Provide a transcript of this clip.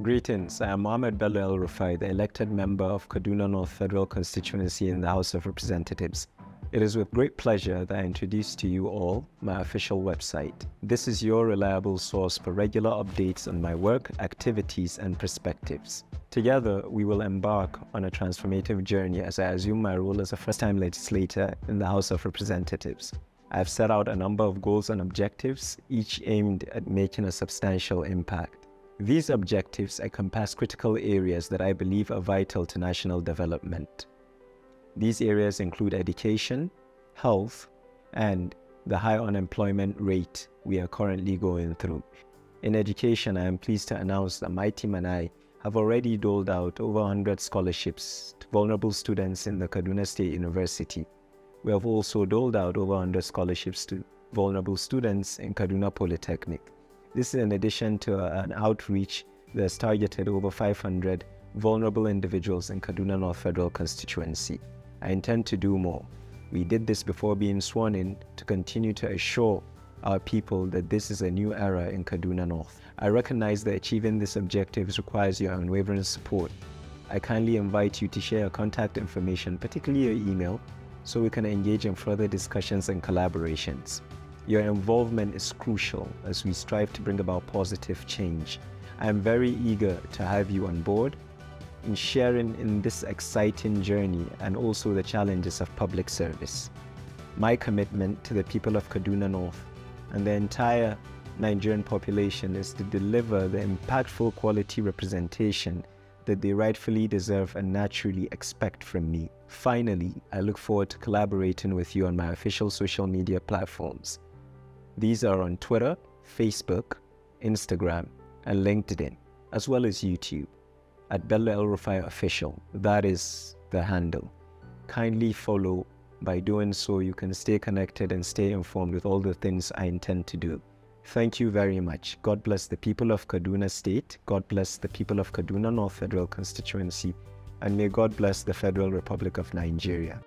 Greetings, I am Mohamed Bello El Rufai, the elected member of Kaduna North Federal Constituency in the House of Representatives. It is with great pleasure that I introduce to you all my official website. This is your reliable source for regular updates on my work, activities, and perspectives. Together, we will embark on a transformative journey as I assume my role as a first time legislator in the House of Representatives. I have set out a number of goals and objectives, each aimed at making a substantial impact. These objectives encompass critical areas that I believe are vital to national development. These areas include education, health, and the high unemployment rate we are currently going through. In education, I am pleased to announce that my team and I have already doled out over 100 scholarships to vulnerable students in the Kaduna State University. We have also doled out over 100 scholarships to vulnerable students in Kaduna Polytechnic. This is in addition to uh, an outreach that's targeted over 500 vulnerable individuals in Kaduna North Federal constituency. I intend to do more. We did this before being sworn in to continue to assure our people that this is a new era in Kaduna North. I recognize that achieving this objective requires your unwavering support. I kindly invite you to share your contact information, particularly your email, so we can engage in further discussions and collaborations. Your involvement is crucial as we strive to bring about positive change. I am very eager to have you on board in sharing in this exciting journey and also the challenges of public service. My commitment to the people of Kaduna North and the entire Nigerian population is to deliver the impactful quality representation that they rightfully deserve and naturally expect from me. Finally, I look forward to collaborating with you on my official social media platforms. These are on Twitter, Facebook, Instagram, and LinkedIn, as well as YouTube at Bello El Rufai Official. That is the handle. Kindly follow. By doing so, you can stay connected and stay informed with all the things I intend to do. Thank you very much. God bless the people of Kaduna State. God bless the people of Kaduna North Federal Constituency. And may God bless the Federal Republic of Nigeria.